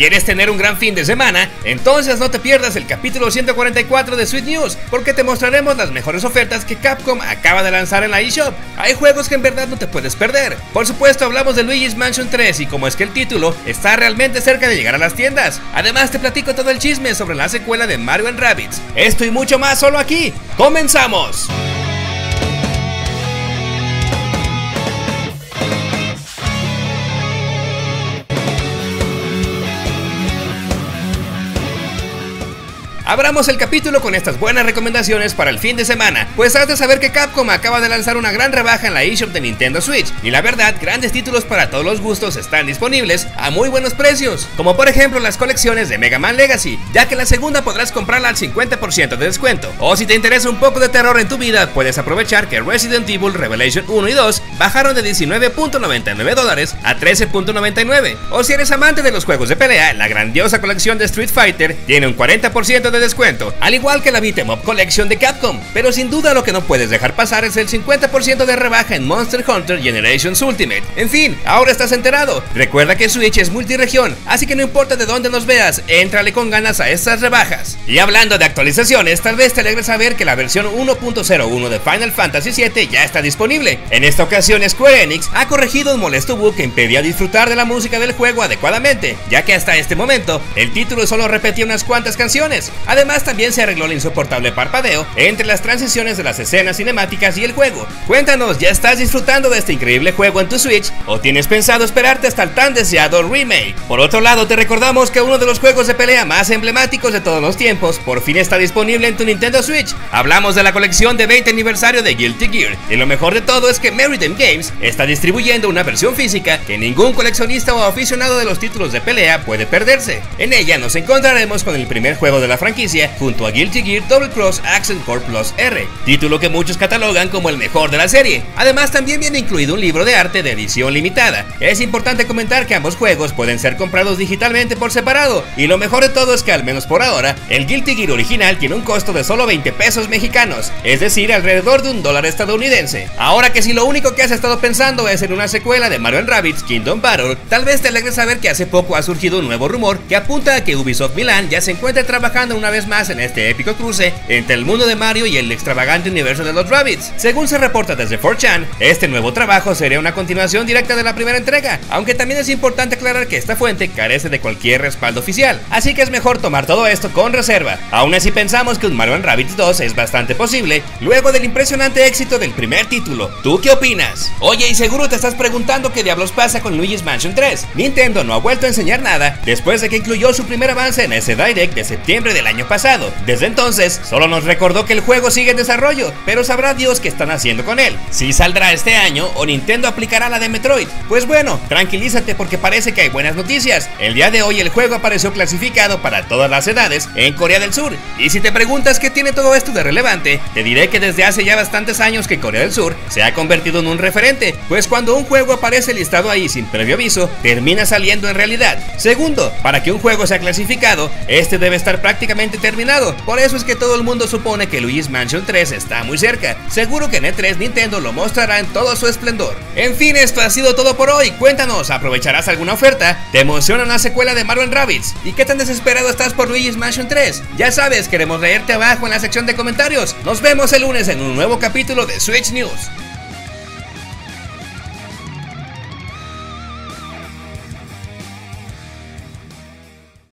¿Quieres tener un gran fin de semana? Entonces no te pierdas el capítulo 144 de Sweet News, porque te mostraremos las mejores ofertas que Capcom acaba de lanzar en la eShop. Hay juegos que en verdad no te puedes perder. Por supuesto, hablamos de Luigi's Mansion 3 y cómo es que el título está realmente cerca de llegar a las tiendas. Además, te platico todo el chisme sobre la secuela de Mario Rabbids. Esto y mucho más solo aquí. ¡Comenzamos! Abramos el capítulo con estas buenas recomendaciones para el fin de semana, pues has de saber que Capcom acaba de lanzar una gran rebaja en la eShop de Nintendo Switch, y la verdad, grandes títulos para todos los gustos están disponibles a muy buenos precios, como por ejemplo las colecciones de Mega Man Legacy, ya que la segunda podrás comprarla al 50% de descuento, o si te interesa un poco de terror en tu vida, puedes aprovechar que Resident Evil Revelation 1 y 2 bajaron de 19.99 dólares a 13.99, o si eres amante de los juegos de pelea, la grandiosa colección de Street Fighter tiene un 40% de descuento, al igual que la Beat'em Collection de Capcom, pero sin duda lo que no puedes dejar pasar es el 50% de rebaja en Monster Hunter Generations Ultimate. En fin, ahora estás enterado. Recuerda que Switch es multiregión, así que no importa de dónde nos veas, éntrale con ganas a estas rebajas. Y hablando de actualizaciones, tal vez te alegre saber que la versión 1.01 de Final Fantasy VII ya está disponible. En esta ocasión Square Enix ha corregido un molesto bug que impedía disfrutar de la música del juego adecuadamente, ya que hasta este momento el título solo repetía unas cuantas canciones. Además, también se arregló el insoportable parpadeo entre las transiciones de las escenas cinemáticas y el juego. Cuéntanos, ¿ya estás disfrutando de este increíble juego en tu Switch o tienes pensado esperarte hasta el tan deseado remake? Por otro lado, te recordamos que uno de los juegos de pelea más emblemáticos de todos los tiempos por fin está disponible en tu Nintendo Switch. Hablamos de la colección de 20 aniversario de Guilty Gear, y lo mejor de todo es que Meridian Games está distribuyendo una versión física que ningún coleccionista o aficionado de los títulos de pelea puede perderse. En ella nos encontraremos con el primer juego de la franquicia junto a Guilty Gear Double Cross Accent Core Plus R, título que muchos catalogan como el mejor de la serie. Además también viene incluido un libro de arte de edición limitada. Es importante comentar que ambos juegos pueden ser comprados digitalmente por separado, y lo mejor de todo es que al menos por ahora, el Guilty Gear original tiene un costo de solo 20 pesos mexicanos, es decir, alrededor de un dólar estadounidense. Ahora que si lo único que has estado pensando es en una secuela de Mario Rabbids Kingdom Battle, tal vez te alegre saber que hace poco ha surgido un nuevo rumor que apunta a que Ubisoft Milan ya se encuentra trabajando en una vez más en este épico cruce entre el mundo de Mario y el extravagante universo de los Rabbits. Según se reporta desde 4chan, este nuevo trabajo sería una continuación directa de la primera entrega, aunque también es importante aclarar que esta fuente carece de cualquier respaldo oficial, así que es mejor tomar todo esto con reserva. Aún así pensamos que un Mario Rabbids 2 es bastante posible luego del impresionante éxito del primer título. ¿Tú qué opinas? Oye, y seguro te estás preguntando qué diablos pasa con Luigi's Mansion 3. Nintendo no ha vuelto a enseñar nada después de que incluyó su primer avance en ese Direct de septiembre del año pasado desde entonces, solo nos recordó que el juego sigue en desarrollo, pero sabrá Dios qué están haciendo con él. Si saldrá este año o Nintendo aplicará la de Metroid. Pues bueno, tranquilízate porque parece que hay buenas noticias. El día de hoy el juego apareció clasificado para todas las edades en Corea del Sur. Y si te preguntas qué tiene todo esto de relevante, te diré que desde hace ya bastantes años que Corea del Sur se ha convertido en un referente, pues cuando un juego aparece listado ahí sin previo aviso, termina saliendo en realidad. Segundo, para que un juego sea clasificado, este debe estar prácticamente terminado por eso es que todo el mundo supone que Luigi's Mansion 3 está muy cerca. Seguro que en E3 Nintendo lo mostrará en todo su esplendor. En fin, esto ha sido todo por hoy. Cuéntanos, ¿aprovecharás alguna oferta? ¿Te emociona una secuela de Marvel Rabbids? ¿Y qué tan desesperado estás por Luigi's Mansion 3? Ya sabes, queremos leerte abajo en la sección de comentarios. Nos vemos el lunes en un nuevo capítulo de Switch News.